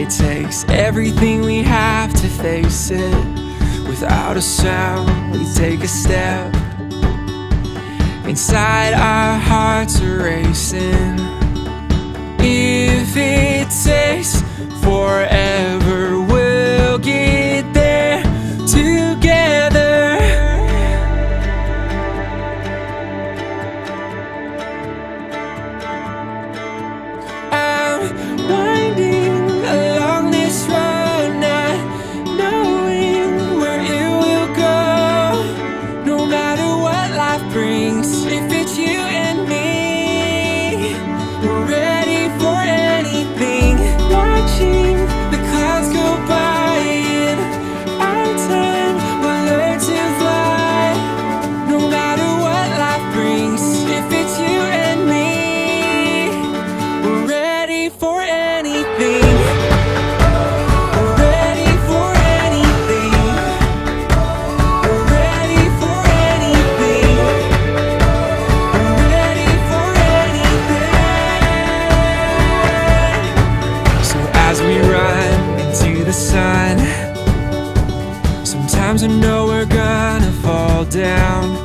It takes everything we have to face it. Without a sound, we take a step. Inside, our hearts are racing. If it takes forever, I'm sometimes I know we're gonna fall down.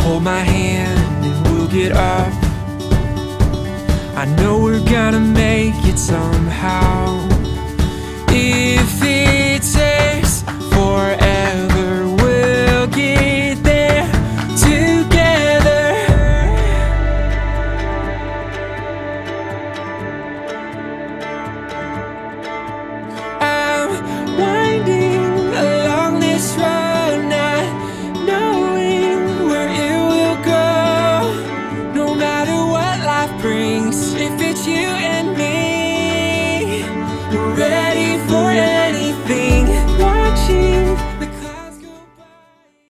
Hold my hand and we'll get up. I know we're gonna make it somehow. if it's you